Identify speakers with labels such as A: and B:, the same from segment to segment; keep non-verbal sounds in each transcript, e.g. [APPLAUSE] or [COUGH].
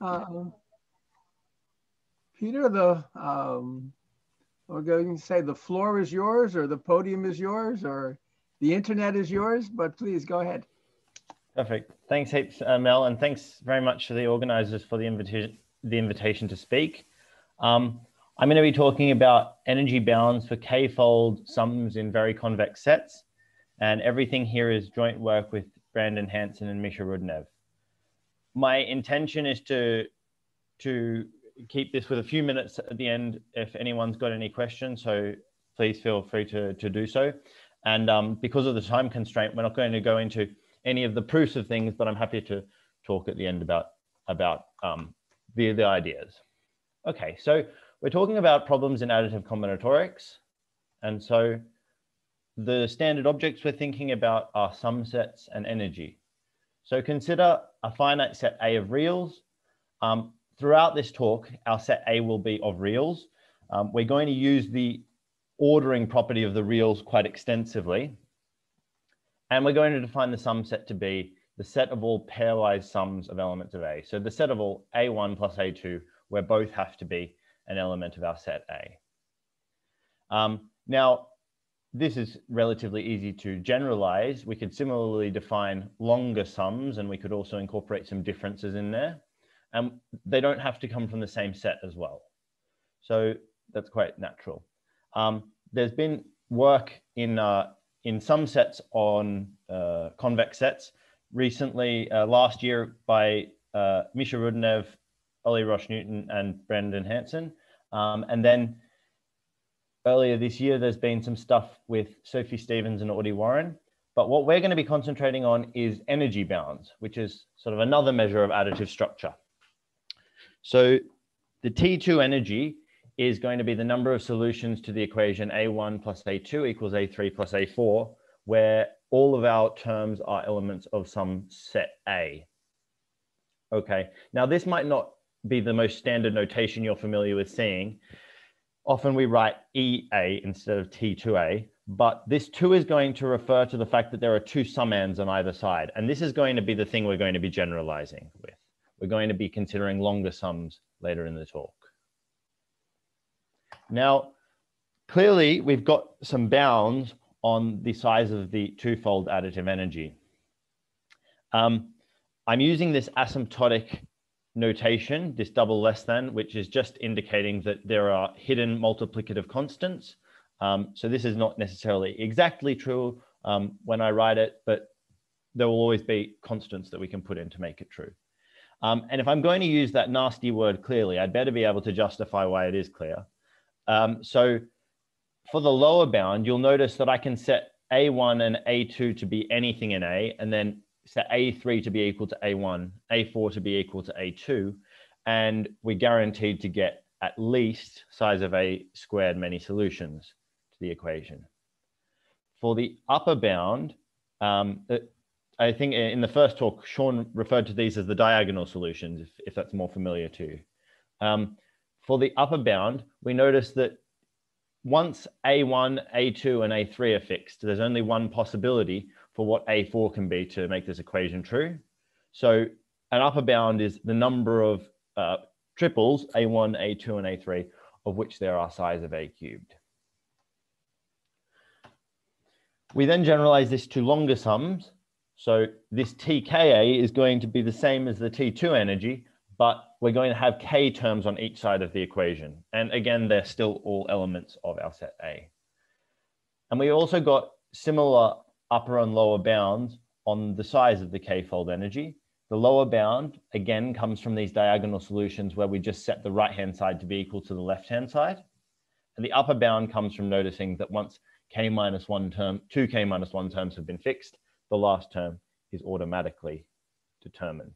A: Uh, Peter, the um, we're going to say the floor is yours, or the podium is yours, or the internet is yours. But please go ahead.
B: Perfect. Thanks heaps, uh, Mel, and thanks very much to the organisers for the invitation the invitation to speak. Um, I'm going to be talking about energy bounds for k-fold sums in very convex sets, and everything here is joint work with Brandon Hanson and Misha Rudnev. My intention is to to keep this with a few minutes at the end if anyone's got any questions. So please feel free to, to do so. And um, because of the time constraint, we're not going to go into any of the proofs of things, but I'm happy to talk at the end about, about um, the, the ideas. Okay, so we're talking about problems in additive combinatorics. And so the standard objects we're thinking about are sum sets and energy. So consider a finite set A of reals. Um, throughout this talk, our set A will be of reals. Um, we're going to use the ordering property of the reals quite extensively. And we're going to define the sum set to be the set of all pairwise sums of elements of A. So the set of all A1 plus A2, where both have to be an element of our set A. Um, now, this is relatively easy to generalize. We could similarly define longer sums, and we could also incorporate some differences in there and they don't have to come from the same set as well. So that's quite natural. Um, there's been work in, uh, in sum sets on uh, convex sets. Recently, uh, last year by uh, Misha Rudnev, Ollie Roche-Newton, and Brandon Hanson. Um, and then earlier this year, there's been some stuff with Sophie Stevens and Audie Warren. But what we're going to be concentrating on is energy bounds, which is sort of another measure of additive structure. So the T2 energy is going to be the number of solutions to the equation A1 plus A2 equals A3 plus A4, where all of our terms are elements of some set A. Okay, now this might not be the most standard notation you're familiar with seeing. Often we write EA instead of T2A, but this 2 is going to refer to the fact that there are two summands on either side. And this is going to be the thing we're going to be generalizing with. We're going to be considering longer sums later in the talk. Now, clearly we've got some bounds on the size of the twofold additive energy. Um, I'm using this asymptotic notation, this double less than, which is just indicating that there are hidden multiplicative constants. Um, so this is not necessarily exactly true um, when I write it, but there will always be constants that we can put in to make it true. Um, and if I'm going to use that nasty word clearly, I'd better be able to justify why it is clear. Um, so for the lower bound, you'll notice that I can set A1 and A2 to be anything in A, and then set A3 to be equal to A1, A4 to be equal to A2, and we're guaranteed to get at least size of A squared many solutions to the equation. For the upper bound, um, I think in the first talk, Sean referred to these as the diagonal solutions, if, if that's more familiar to you. Um, for the upper bound, we notice that once A1, A2, and A3 are fixed, there's only one possibility for what A4 can be to make this equation true. So an upper bound is the number of uh, triples, A1, A2, and A3, of which there are size of A cubed. We then generalize this to longer sums, so this TKA is going to be the same as the T2 energy, but we're going to have K terms on each side of the equation. And again, they're still all elements of our set A. And we also got similar upper and lower bounds on the size of the K-fold energy. The lower bound, again, comes from these diagonal solutions where we just set the right-hand side to be equal to the left-hand side. And the upper bound comes from noticing that once K minus one term, two K minus one terms have been fixed, the last term is automatically determined.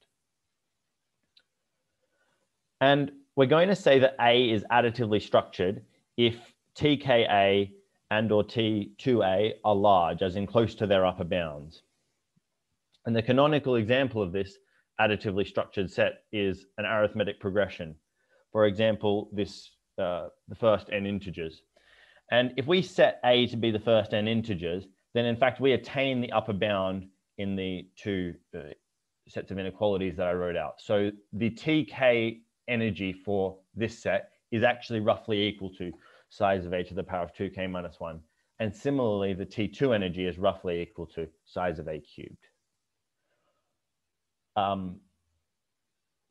B: And we're going to say that A is additively structured if TKA and or T2A are large, as in close to their upper bounds. And the canonical example of this additively structured set is an arithmetic progression. For example, this uh, the first n integers. And if we set A to be the first n integers, then in fact we attain the upper bound in the two uh, sets of inequalities that I wrote out. So the TK energy for this set is actually roughly equal to size of a to the power of 2k minus 1. And similarly, the T2 energy is roughly equal to size of a cubed. Um,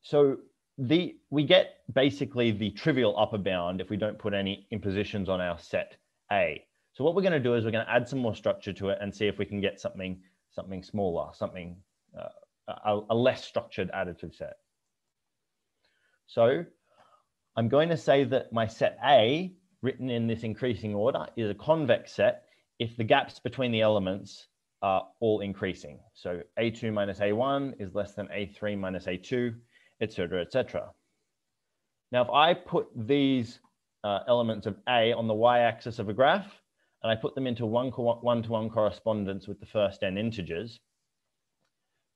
B: so the we get basically the trivial upper bound if we don't put any impositions on our set A. So what we're going to do is we're going to add some more structure to it and see if we can get something something smaller, something uh, a, a less structured additive set. So I'm going to say that my set A, written in this increasing order, is a convex set if the gaps between the elements are all increasing. So A2 minus A1 is less than A3 minus A2, etc., etc. Now, if I put these uh, elements of A on the y-axis of a graph, and I put them into one-to-one -one correspondence with the first n integers,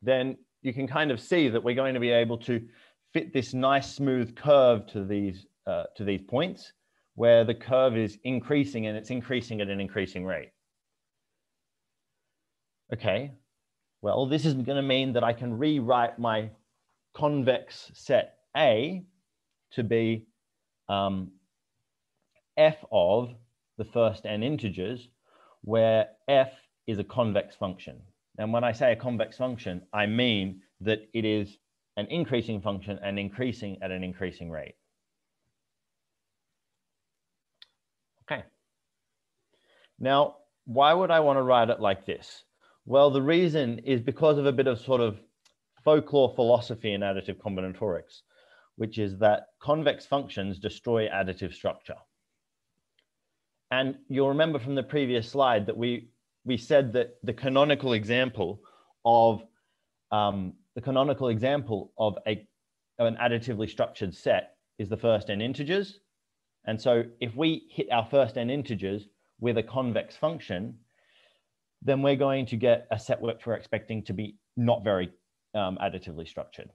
B: then you can kind of see that we're going to be able to fit this nice smooth curve to these, uh, to these points where the curve is increasing and it's increasing at an increasing rate. Okay, well, this is going to mean that I can rewrite my convex set A to be um, f of the first n integers, where f is a convex function. And when I say a convex function, I mean that it is an increasing function and increasing at an increasing rate. Okay. Now, why would I want to write it like this? Well, the reason is because of a bit of sort of folklore philosophy in additive combinatorics, which is that convex functions destroy additive structure. And you'll remember from the previous slide that we, we said that the canonical example of um, the canonical example of, a, of an additively structured set is the first n integers. And so if we hit our first n integers with a convex function, then we're going to get a set which we're expecting to be not very um, additively structured.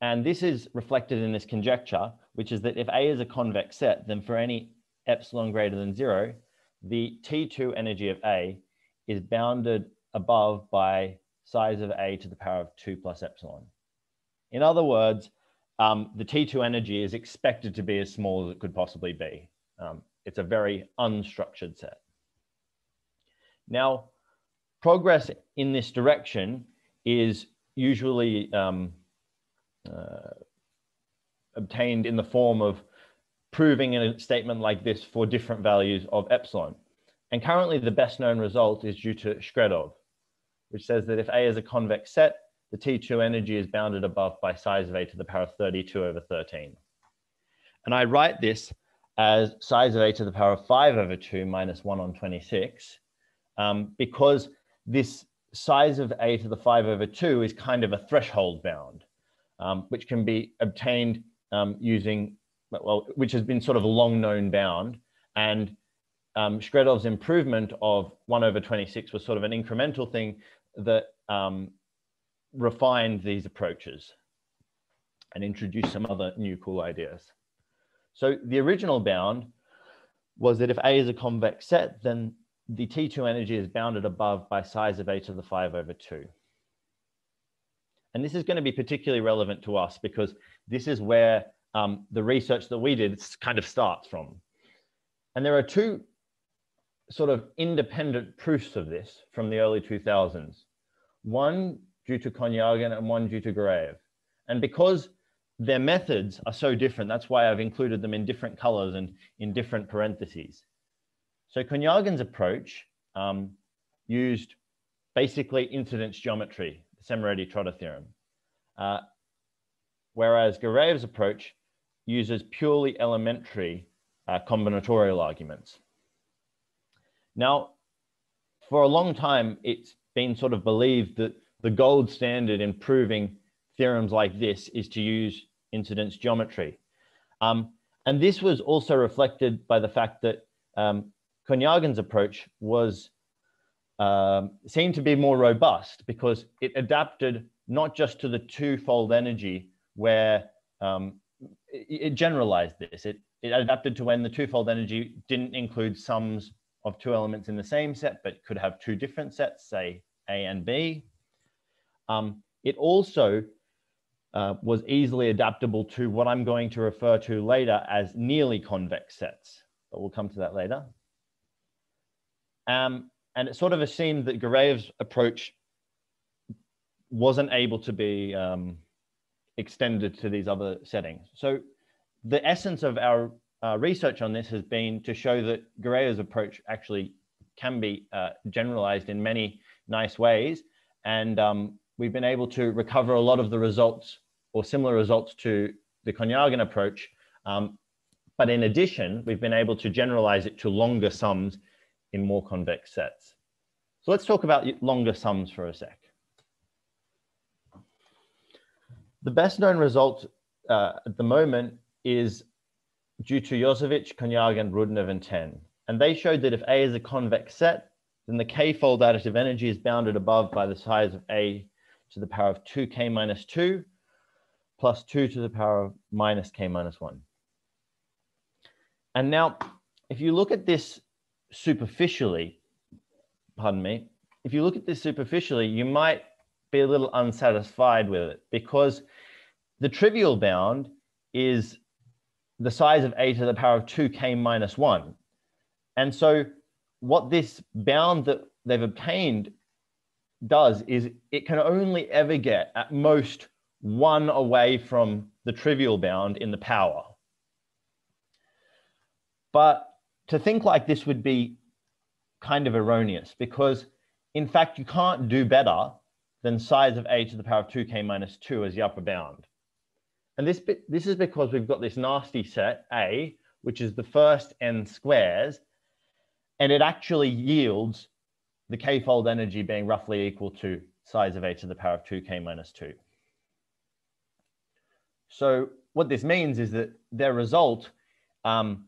B: And this is reflected in this conjecture, which is that if A is a convex set, then for any epsilon greater than zero, the T2 energy of A is bounded above by size of A to the power of two plus epsilon. In other words, um, the T2 energy is expected to be as small as it could possibly be. Um, it's a very unstructured set. Now, progress in this direction is usually um, uh, obtained in the form of proving a statement like this for different values of epsilon. And currently the best known result is due to Shkredov, which says that if A is a convex set, the T2 energy is bounded above by size of A to the power of 32 over 13. And I write this as size of A to the power of 5 over 2 minus 1 on 26, um, because this size of A to the 5 over 2 is kind of a threshold bound, um, which can be obtained um, using, well, which has been sort of a long known bound. And um, Shkredov's improvement of 1 over 26 was sort of an incremental thing that um, refined these approaches and introduced some other new cool ideas. So the original bound was that if A is a convex set, then the T2 energy is bounded above by size of A to the 5 over 2. And this is going to be particularly relevant to us because this is where um, the research that we did kind of starts from. And there are two sort of independent proofs of this from the early 2000s. One due to Konyagin and one due to Garaev. And because their methods are so different, that's why I've included them in different colors and in different parentheses. So Konyagin's approach um, used basically incidence geometry, the Szemerédi-Trotter theorem. Uh, whereas Garaev's approach uses purely elementary uh, combinatorial arguments. Now, for a long time, it's been sort of believed that the gold standard in proving theorems like this is to use incidence geometry. Um, and this was also reflected by the fact that um, Konyagin's approach was um, seemed to be more robust because it adapted not just to the twofold energy where um, it, it, generalized this. It, it adapted to when the twofold energy didn't include sums of two elements in the same set, but could have two different sets, say A and B. Um, it also uh, was easily adaptable to what I'm going to refer to later as nearly convex sets, but we'll come to that later. Um, and it sort of assumed that Garaev's approach wasn't able to be um, extended to these other settings. So the essence of our uh, research on this has been to show that Garaev's approach actually can be uh, generalized in many nice ways. And um, we've been able to recover a lot of the results or similar results to the Konyagin approach. Um, but in addition, we've been able to generalize it to longer sums in more convex sets. So let's talk about longer sums for a sec. The best known result uh, at the moment is due to Iosevich, Konyagin, Rudnev, and Ten. And they showed that if A is a convex set, then the k-fold additive energy is bounded above by the size of A to the power of 2k minus 2 plus 2 to the power of minus k minus 1. And now, if you look at this superficially, pardon me, if you look at this superficially, you might be a little unsatisfied with it because the trivial bound is the size of a to the power of 2k minus 1. And so what this bound that they've obtained does is it can only ever get at most one away from the trivial bound in the power. But to think like this would be kind of erroneous because in fact you can't do better than size of a to the power of 2k minus 2 as the upper bound. And this, bit this is because we've got this nasty set A, which is the first n squares, and it actually yields the k-fold energy being roughly equal to size of a to the power of 2k minus 2. So what this means is that their result, um,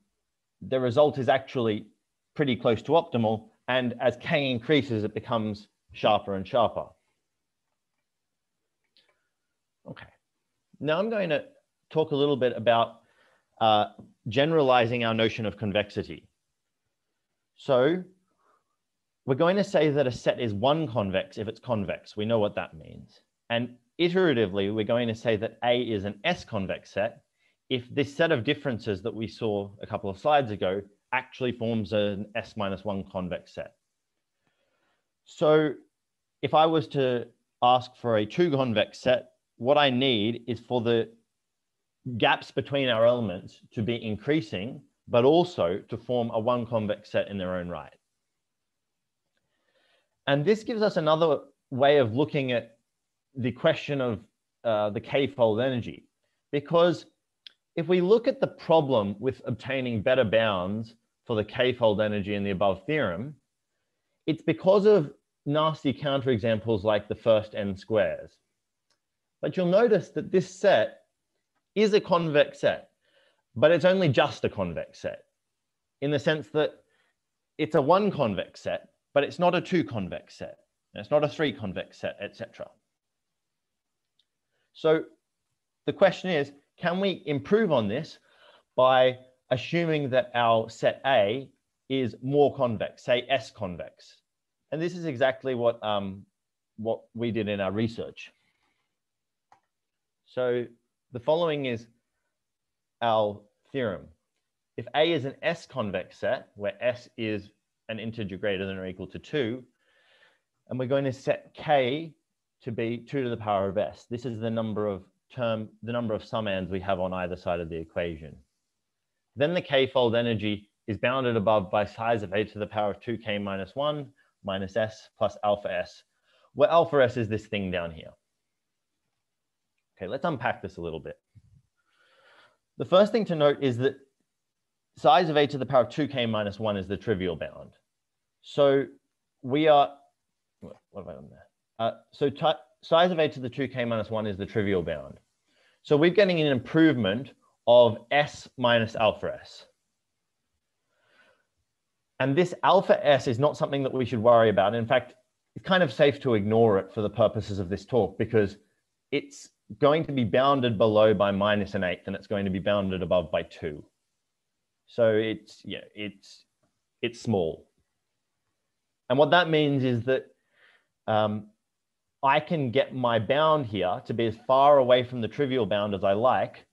B: their result is actually pretty close to optimal. And as k increases, it becomes sharper and sharper. Okay. Now I'm going to talk a little bit about uh, generalizing our notion of convexity. So we're going to say that a set is one convex if it's convex. We know what that means. And iteratively, we're going to say that A is an S convex set if this set of differences that we saw a couple of slides ago actually forms an S minus one convex set. So if I was to ask for a two convex set, what I need is for the gaps between our elements to be increasing, but also to form a one convex set in their own right. And this gives us another way of looking at the question of uh, the k-fold energy, because if we look at the problem with obtaining better bounds for the k-fold energy in the above theorem, it's because of nasty counterexamples like the first n squares. But you'll notice that this set is a convex set, but it's only just a convex set in the sense that it's a one convex set, but it's not a two convex set. It's not a three convex set, etc. So the question is, can we improve on this by assuming that our set A is more convex, say S convex? And this is exactly what, um, what we did in our research. So the following is our theorem. If A is an S convex set, where S is an integer greater than or equal to 2, and we're going to set K to be 2 to the power of S. This is the number of term, the number of summands we have on either side of the equation. Then the k-fold energy is bounded above by size of a to the power of 2k minus 1 minus s plus alpha s, where alpha s is this thing down here. Okay, let's unpack this a little bit. The first thing to note is that size of a to the power of 2k minus 1 is the trivial bound. So we are, what have I done there? Uh, so size of a to the 2k minus 1 is the trivial bound. So we're getting an improvement of s minus alpha s. And this alpha s is not something that we should worry about. In fact, it's kind of safe to ignore it for the purposes of this talk because it's going to be bounded below by minus an eighth and it's going to be bounded above by two. So it's, yeah, it's, it's small. And what that means is that um, I can get my bound here to be as far away from the trivial bound as I like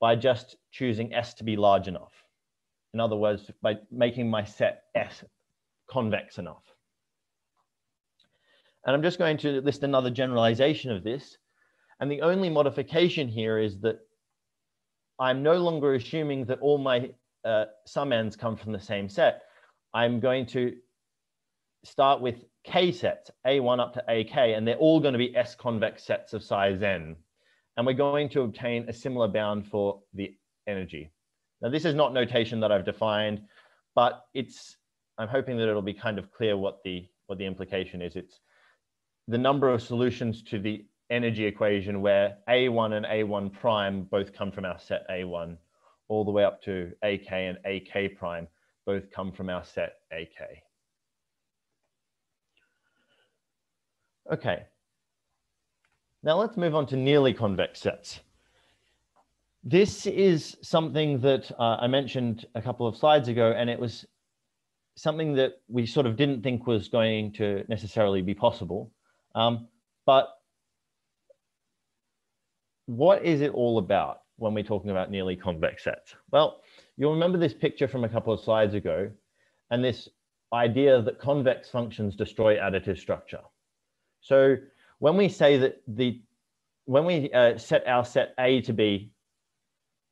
B: by just choosing S to be large enough. In other words, by making my set S convex enough. And I'm just going to list another generalization of this. And the only modification here is that I'm no longer assuming that all my uh, summands come from the same set. I'm going to start with K sets, A1 up to AK, and they're all going to be S convex sets of size N. And we're going to obtain a similar bound for the energy. Now, this is not notation that I've defined, but it's, I'm hoping that it'll be kind of clear what the, what the implication is. It's the number of solutions to the energy equation where A1 and A1 prime both come from our set A1, all the way up to AK and AK prime both come from our set AK. Okay. Now let's move on to nearly convex sets. This is something that uh, I mentioned a couple of slides ago, and it was something that we sort of didn't think was going to necessarily be possible. Um, but what is it all about when we're talking about nearly convex sets? Well, you'll remember this picture from a couple of slides ago, and this idea that convex functions destroy additive structure. So when we say that the, when we uh, set our set A to be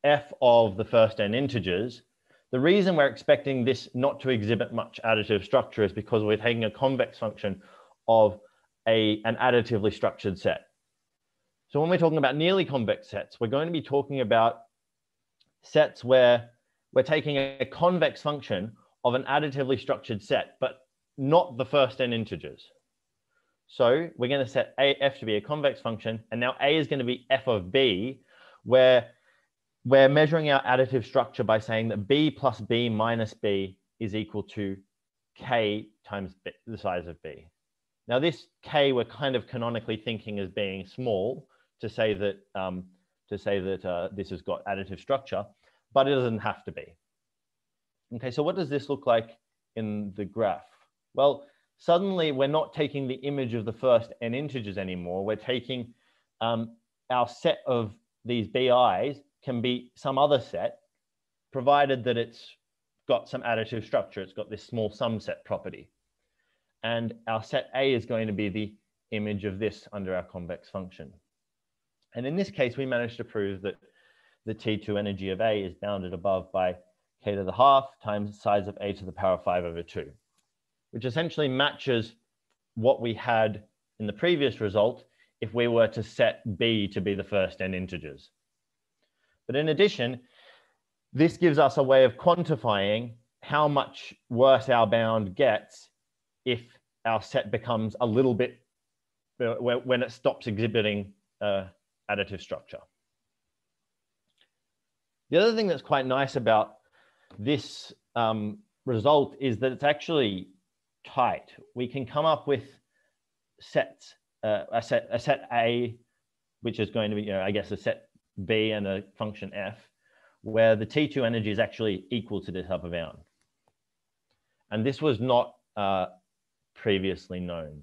B: f of the first n integers, the reason we're expecting this not to exhibit much additive structure is because we're taking a convex function of a, an additively structured set. So when we're talking about nearly convex sets, we're going to be talking about sets where we're taking a convex function of an additively structured set, but not the first n integers. So we're going to set a f to be a convex function, and now a is going to be f of b, where we're measuring our additive structure by saying that b plus b minus b is equal to k times b, the size of b. Now this k we're kind of canonically thinking as being small to say that um, to say that uh, this has got additive structure, but it doesn't have to be. Okay, so what does this look like in the graph? Well, suddenly we're not taking the image of the first n integers anymore. We're taking um, our set of these BIs can be some other set, provided that it's got some additive structure. It's got this small sum set property. And our set A is going to be the image of this under our convex function. And in this case, we managed to prove that the T2 energy of A is bounded above by k to the half times the size of A to the power 5 over 2 which essentially matches what we had in the previous result if we were to set b to be the first n integers. But in addition, this gives us a way of quantifying how much worse our bound gets if our set becomes a little bit, uh, when it stops exhibiting uh, additive structure. The other thing that's quite nice about this um, result is that it's actually tight, we can come up with sets, uh, a set a set A, which is going to be, you know, I guess a set B and a function F, where the T2 energy is actually equal to this upper bound. And this was not uh, previously known.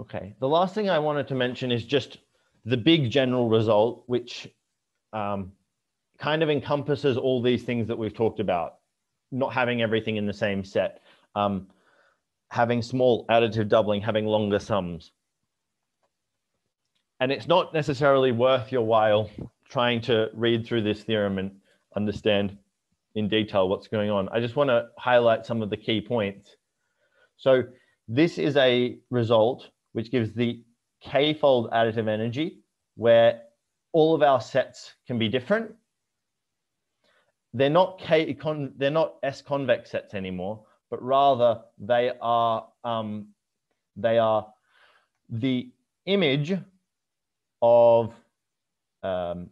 B: Okay, the last thing I wanted to mention is just the big general result, which um, kind of encompasses all these things that we've talked about not having everything in the same set, um, having small additive doubling, having longer sums. And it's not necessarily worth your while trying to read through this theorem and understand in detail what's going on. I just want to highlight some of the key points. So this is a result which gives the k-fold additive energy where all of our sets can be different they're not K con, they're not S convex sets anymore, but rather they are um, they are the image of um,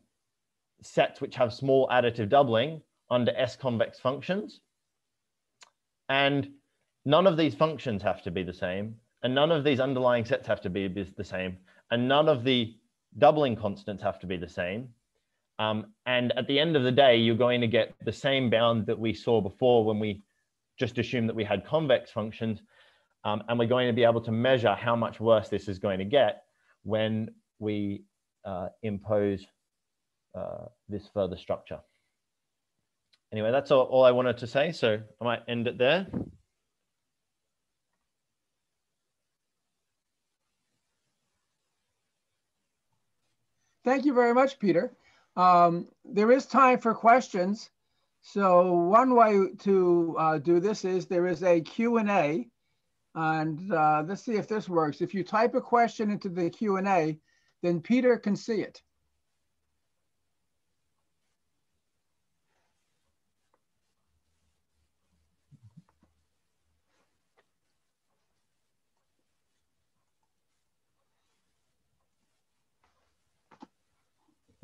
B: sets which have small additive doubling under S convex functions. And none of these functions have to be the same. And none of these underlying sets have to be the same. And none of the doubling constants have to be the same. Um, and at the end of the day, you're going to get the same bound that we saw before when we just assumed that we had convex functions. Um, and we're going to be able to measure how much worse this is going to get when we uh, impose uh, this further structure. Anyway, that's all, all I wanted to say. So I might end it there.
A: Thank you very much, Peter. Um, there is time for questions. So one way to uh, do this is there is a Q&A. And uh, let's see if this works. If you type a question into the Q&A, then Peter can see it.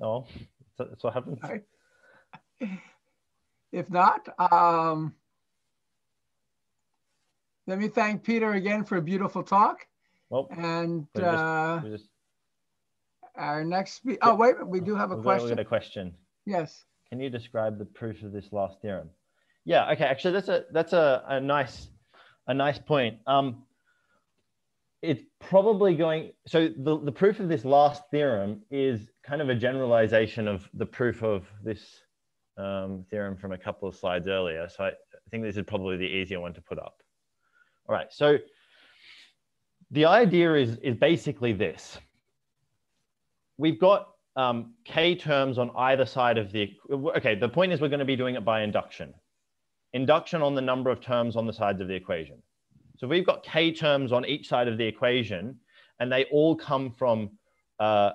B: Oh, that's what happens.
A: Right. If not, um, let me thank Peter again for a beautiful talk.
B: Well,
A: and
B: we just-
A: uh,
B: we just-
A: our next, oh, wait, we do have a
B: we've got- we've
A: question.
B: got a question.
A: Yes.
B: Can you describe the proof of this last theorem? Yeah, okay, actually that's a that's a, a nice a nice point. Um, it's probably going so the, the proof of this last theorem is kind of a generalization of the proof of this um, theorem from a couple of slides earlier. So I, think this is probably the easier one to put up. All right, so the idea is, is basically this. We've got um, k terms on either side of the, okay, the point is we're going to be doing it by induction. Induction on the number of terms on the sides of the equation. So we've got k terms on each side of the equation, and they all come from uh,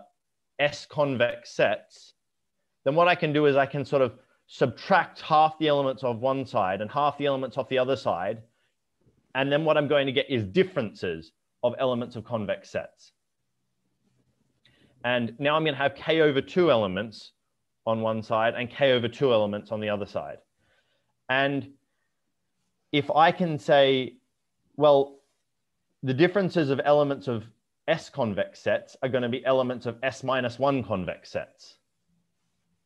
B: S convex sets. Then what I can do is I can sort of subtract half the elements of one side and half the elements off the other side. And then what I'm going to get is differences of elements of convex sets. And now I'm going to have k over 2 elements on one side and k over 2 elements on the other side. And if I can say, well, the differences of elements of S convex sets are going to be elements of S minus 1 convex sets.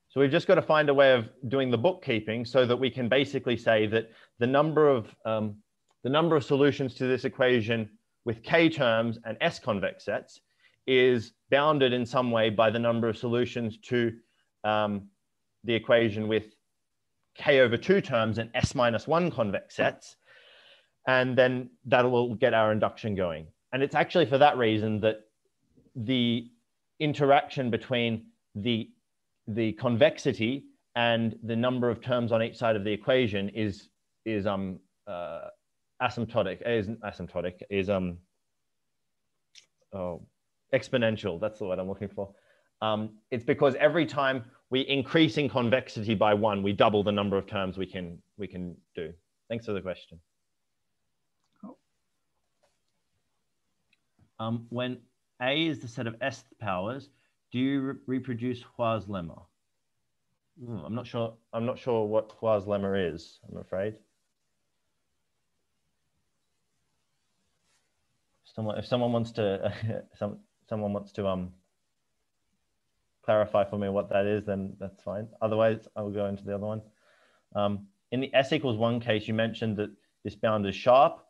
B: So we've just got to find a way of doing the bookkeeping so that we can basically say that the number of, um, the number of solutions to this equation with K terms and S convex sets is bounded in some way by the number of solutions to um, the equation with K over two terms and S minus one convex sets. And then that will get our induction going. And it's actually for that reason that the interaction between the, the convexity and the number of terms on each side of the equation is, is um, uh, asymptotic, is asymptotic, is um, oh, exponential. That's the word I'm looking for. Um, it's because every time we increase in convexity by one, we double the number of terms we can, we can do. Thanks for the question. Um, when A is the set of S powers, do you re reproduce Hua's lemma? Hmm, I'm not sure. I'm not sure what Hua's lemma is. I'm afraid. Someone, if someone wants to, [LAUGHS] some, someone wants to um clarify for me what that is, then that's fine. Otherwise, I will go into the other one. Um, in the S equals one case, you mentioned that this bound is sharp.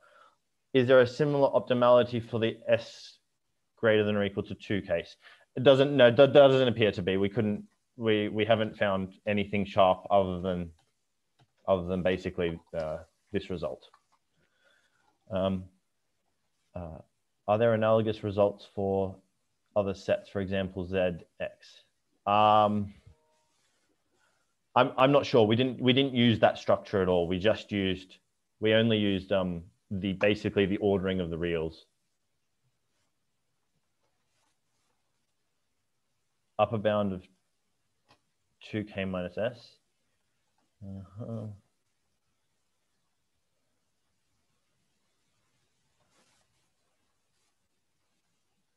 B: Is there a similar optimality for the S greater than or equal to two case? It doesn't, no, that doesn't appear to be. We couldn't, we, we haven't found anything sharp other than, other than basically uh, this result. Um, uh, are there analogous results for other sets, for example, ZX? Um, I'm, I'm not sure. We didn't, we didn't use that structure at all. We just used, we only used um, the basically the ordering of the reals. Upper bound of 2k minus s. Uh -huh.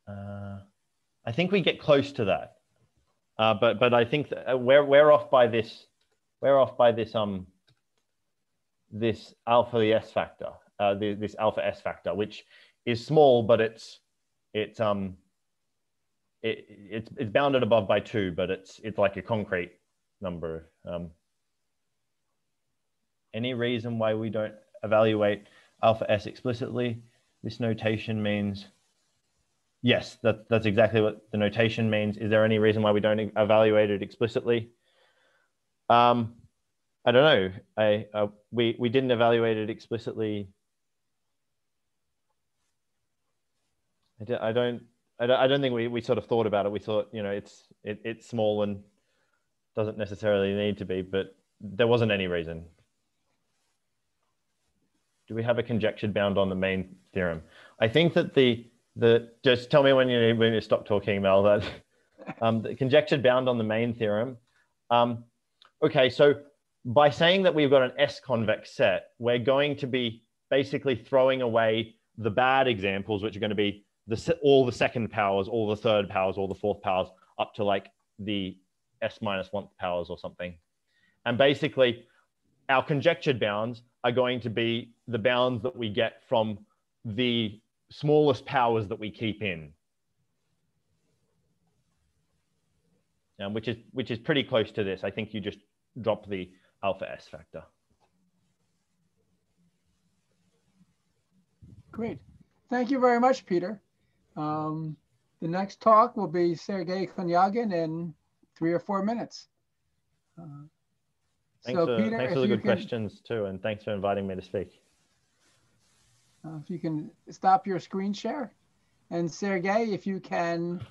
B: Uh, I think we get close to that, uh, but but I think that we're we're off by this, we're off by this um. This alpha the s factor, uh, the, this alpha s factor, which is small, but it's it's um it, it's it's bounded above by two, but it's it's like a concrete number. Um, any reason why we don't evaluate alpha s explicitly? this notation means. Yes, that, that's exactly what the notation means. Is there any reason why we don't evaluate it explicitly? Um, I don't know. I, uh, we, we didn't evaluate it explicitly. I, do, I don't, I don't, I don't think we, we sort of thought about it. We thought, you know, it's, it, it's small and doesn't necessarily need to be, but there wasn't any reason. Do we have a conjectured bound on the main theorem? I think that the, the just tell me when you when you stop talking, Mel. That [LAUGHS] um, the conjectured bound on the main theorem. Um, okay, so by saying that we've got an S convex set, we're going to be basically throwing away the bad examples, which are going to be the all the second powers, all the third powers, all the fourth powers, up to like the S minus one powers or something. And basically, our conjectured bounds are going to be the bounds that we get from the smallest powers that we keep in. Um, which is which is pretty close to this. I think you just drop the alpha S factor.
A: Great. Thank you very much, Peter. Um, the next talk will be Sergei Konyagin in three or four minutes.
B: Uh, thanks so, for, Peter, thanks for the good can, questions too, and thanks for inviting me to speak.
A: Uh, if you can stop your screen share. And Sergey, if you can